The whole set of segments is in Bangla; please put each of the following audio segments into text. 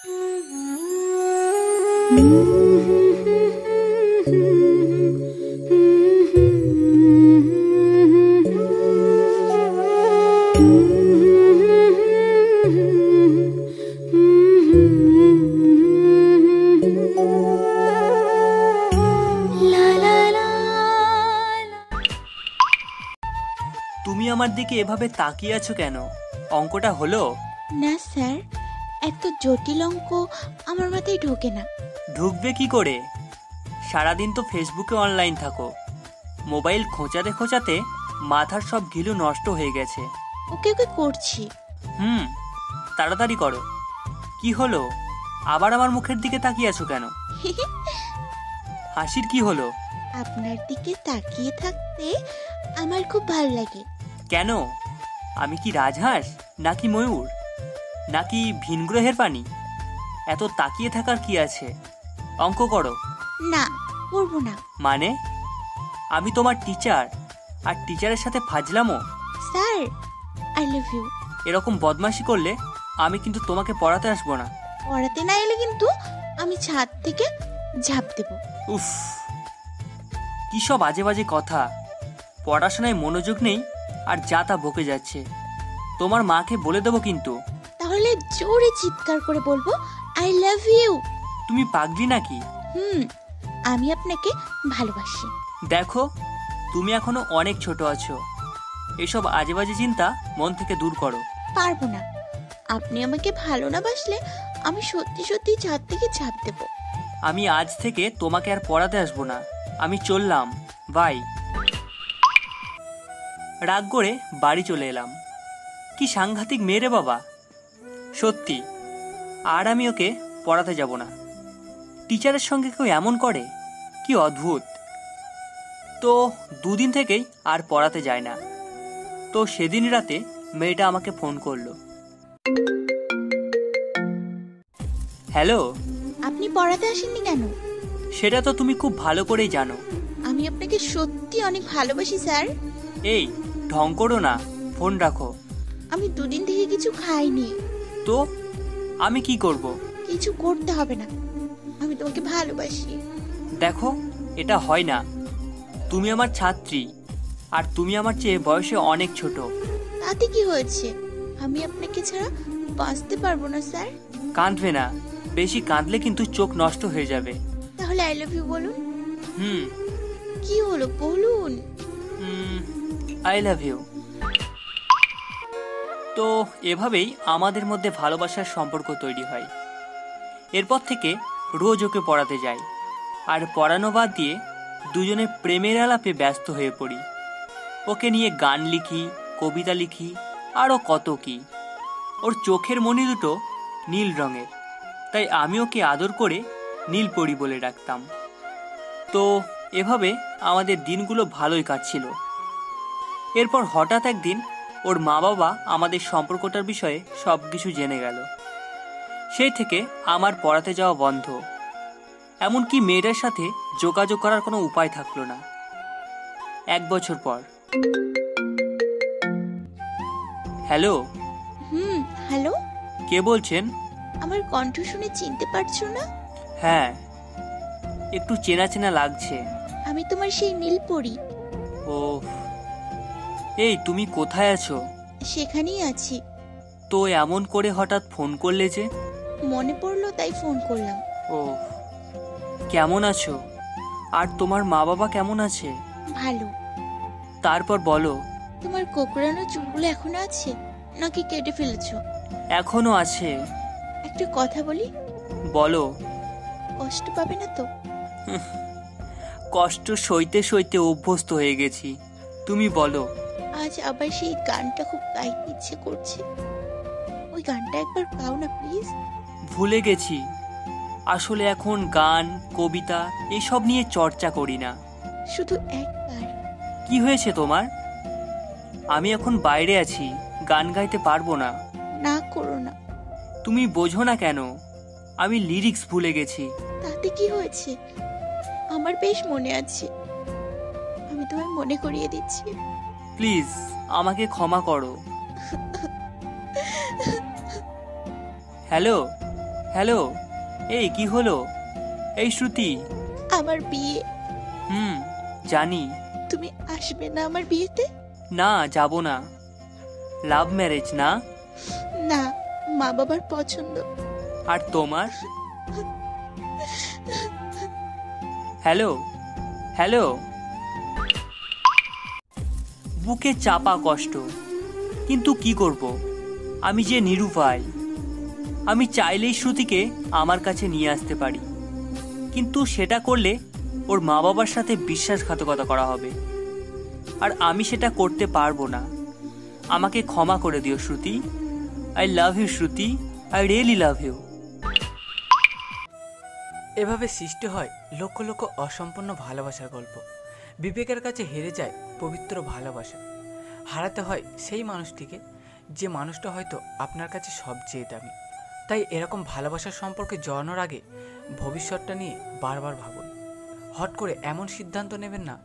তুমি আমার দিকে এভাবে তাকিয়ে আছো কেন? অঙ্কটা হলো? না স্যার। এত জটিল অঙ্ক আমার মাথায় ঢোকে না। ঢুকবে কি করে? সারাদিন তো ফেসবুকে অনলাইন থাকো। মোবাইল খোঁচাতে খোঁচাতে মাথার সব ঘিলু নষ্ট হয়ে গেছে। ওকে ওকে করছি। হুম তাড়াতাড়ি করো। কি হলো? আবার আমার মুখের দিকে তাকিয়ে আছো কেন? হাসির কি হলো? আপনার দিকে তাকিয়ে থাকতে আমার খুব ভালো লাগে। কেন? আমি কি রাজহাঁস নাকি ময়ূর? নাকি ভিনগ্রহের পানি এত তাকিয়ে থাকার কি আছে? অঙ্ক করো। না করব না। মানে? আমি তোমার টিচার আর টিচারের সাথে ফাজলামো? স্যার আই লাভ ইউ এরকম বদমাশি করলে আমি কিন্তু তোমাকে পড়াতে আসব না। পড়াতে না এলে কিন্তু আমি ছাদ থেকে ঝাঁপ দেব। উফ কি সব আজে বাজে কথা। পড়াশোনায় মনোযোগ নেই আর যা তা বকে যাচ্ছে। তোমার মাকে বলে দেবো কিন্তু। তাহলে জোরে চিৎকার করে বলব আই লাভ ইউ তুমি পাগলি নাকি? হুম আমি আপনাকে ভালোবাসি। দেখো তুমি এখনও অনেক ছোট আছো। এসব আজে বাজে চিন্তা মন থেকে দূর করো। পারব না। আপনি আমাকে ভালো না বাসলে আমি সত্যি সত্যি ছাদ থেকে ঝাঁপ দেব। আমি আজ থেকে তোমাকে আর পড়াতে আসব না। আমি চললাম। বাই। রাগ করে বাড়ি চলে এলাম। কি সাংঘাতিক মেয়ে রে বাবা। সত্যি আর আমি ওকে পড়াতে যাব না। টিচারের সঙ্গে কেউ এমন করে? কি অদ্ভুত। তো দুদিন থেকেই আর পড়াতে যায় না। তো সেদিন রাতে মেয়েটা আমাকে ফোন করল। হ্যালো? আপনি পড়াতে আসেননি কেন? সেটা তো তুমি খুব ভালো করেই জানো। আমি আপনাকে সত্যি অনেক ভালোবাসি স্যার। এই ঢং করো না ফোন রাখো। আমি দুদিন থেকে কিছু খাইনি। তো আমি কি করব? কিছু করতে হবে না। আমি তোমাকে ভালোবাসি। দেখো এটা হয় না। তুমি আমার ছাত্রী আর তুমি আমার চেয়ে বয়সে অনেক ছোট। তাতে কি হয়েছে? আমি আপনাকে ছাড়া বাঁচতে পারব না স্যার। কাঁদবে না। বেশি কাঁদলে কিন্তু চোখ নষ্ট হয়ে যাবে। তাহলে আই লাভ ইউ বলুন। হুম। কি হলো? বলুন। হুম আই লাভ ইউ তো এভাবেই আমাদের মধ্যে ভালোবাসার সম্পর্ক তৈরি হয়। এরপর থেকে রোজ ওকে পড়াতে যাই। আর পড়ানো বাদ দিয়ে দুজনে প্রেমের আলাপে ব্যস্ত হয়ে পড়ি। ওকে নিয়ে গান লিখি, কবিতা লিখি, আরও কত কি। ওর চোখের মণি দুটো নীল রঙের, তাই আমি ওকে আদর করে নীলপরি বলে ডাকতাম। তো এভাবে আমাদের দিনগুলো ভালোই কাটছিল। এরপর হঠাৎ একদিন ওর মা বাবা আমাদের সম্পর্কটার বিষয়ে সব কিছু জেনে গেল। সেই থেকে আমার পড়াতে যাওয়া বন্ধ। এমনকি মেয়েটার সাথে যোগাযোগ করার কোনো উপায় থাকল না। এক বছর পর। হ্যালো? হুম হ্যালো? কে বলছেন? আমার কণ্ঠ শুনে চিনতে পারছ না? হ্যাঁ। একটু চেনা চেনা লাগছে। আমি তোমার সেই নীল পরি ও এই তুমি কোথায় আছো? সেখানেই আছি। তো এমন করে হঠাৎ ফোন করলে যে? মনে পড়ল তাই ফোন করলাম। ও কেমন আছো? আর তোমার মা বাবা কেমন আছে? ভালো। তারপর বলো। তোমার কোকড়ানো চুলগুলো এখনও আছে নাকি কেটে ফেলেছো? এখনও আছে। একটা কথা বলি? বলো। কষ্ট পাবে না তো? কষ্ট সইতে সইতে অভ্যস্ত হয়ে গেছি। তুমি বলো। আজ আবার সেই গানটা খুব গাইতে ইচ্ছে করছে। ওই গানটা একবার গাও না প্লিজ ভুলে গেছি। আসলে এখন গান কবিতা এসব নিয়ে চর্চা করি না। শুধু একবার। কি হয়েছে তোমার? আমি এখন বাইরে আছি গান গাইতে পারব না। না করো না। তুমি বোঝো না কেন? আমি লিরিক্স ভুলে গেছি। তাতে কি হয়েছে? আমার বেশ মনে আছে। আমি তোমায় মনে করিয়ে দিচ্ছি। প্লিজ আমাকে ক্ষমা করো। হ্যালো হ্যালো এই কি হলো? এই শ্রুতি। আমার বিয়ে। হুম জানি। তুমি আসবে না আমার বিয়েতে? না যাব না। লাভ ম্যারেজ না? না মা বাবার পছন্দ। আর তোমার? Hello hello. বুকে চাপা কষ্ট। কিন্তু কি করব? আমি যে নিরুপায়, আমি চাইলেই শ্রুতিকে আমার কাছে নিয়ে আসতে পারি। কিন্তু সেটা করলে ওর মা বাবার সাথে বিশ্বাসঘাতকতা করা হবে। আর আমি সেটা করতে পারব না। আমাকে ক্ষমা করে দিও Shruti. I love you Shruti. I really love you. এভাবে সৃষ্টি হয় লক্ষ লক্ষ অসম্পূর্ণ ভালোবাসার গল্প। বিবেকের কাছে হেরে যায় পবিত্র ভালোবাসা। হারাতে হয় সেই মানুষটিকে, যে মানুষটা হয়তো আপনার কাছে সবচেয়ে দামি। তাই এরকম ভালোবাসার সম্পর্কে জড়ানোর আগে ভবিষ্যৎটা নিয়ে বারবার ভাবুন। হট করে এমন সিদ্ধান্ত নেবেন না,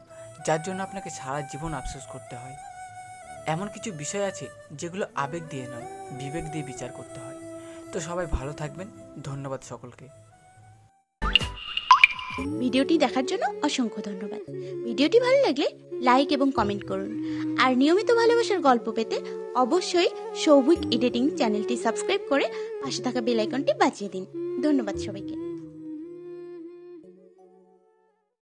যার জন্য আপনাকে সারা জীবন আফসোস করতে হয়। এমন কিছু বিষয় আছে যেগুলো আবেগ দিয়ে নয়, বিবেক দিয়ে বিচার করতে হয়। তো সবাই ভালো থাকবেন। ধন্যবাদ সকলকে। ভিডিওটি দেখার জন্য অসংখ্য ধন্যবাদ। ভিডিওটি ভালো লাগলে লাইক এবং কমেন্ট করুন। আর নিয়মিত ভালোবাসার গল্প পেতে অবশ্যই সৌভিক এডিটিং চ্যানেলটি সাবস্ক্রাইব করে পাশে থাকা বেল আইকনটি বাজিয়ে দিন। ধন্যবাদ সবাইকে।